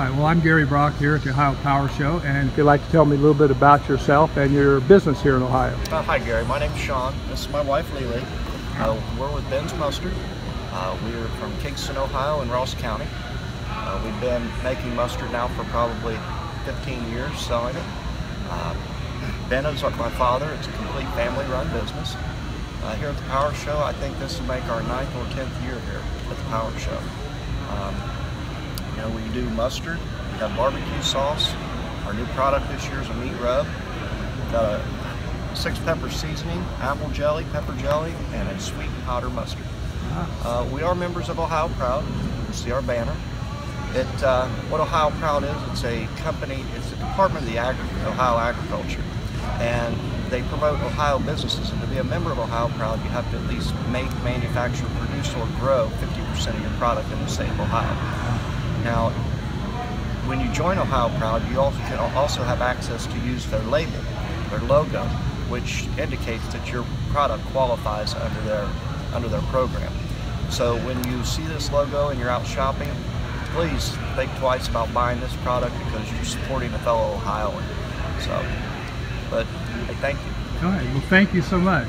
Well, I'm Gary Brock here at the Ohio Power Show, and If you'd like to tell me a little bit about yourself and your business here in Ohio. Uh, hi Gary, my name's Shawn. This is my wife Lily. Uh, we're with Ben's Mustard. Uh, we're from Kingston, Ohio in Ross County. Uh, we've been making mustard now for probably 15 years, selling it. Uh, ben is like my father. It's a complete family-run business. Uh, here at the Power Show, I think this will make our ninth or 10th year here at the Power Show. Um, you know, we do mustard, we have barbecue sauce. Our new product this year is a meat rub. We've got a six pepper seasoning, apple jelly, pepper jelly, and a sweet powder mustard. Uh, we are members of Ohio Proud. You see our banner. It, uh, what Ohio Proud is, it's a company, it's a department of the Agri Ohio Agriculture, and they promote Ohio businesses. And to be a member of Ohio Proud, you have to at least make, manufacture, produce, or grow 50% of your product in the state of Ohio. Now, when you join Ohio Proud, you also can also have access to use their label, their logo, which indicates that your product qualifies under their under their program. So when you see this logo and you're out shopping, please think twice about buying this product because you're supporting a fellow Ohioan. So, but hey, thank you. all right, well, thank you so much.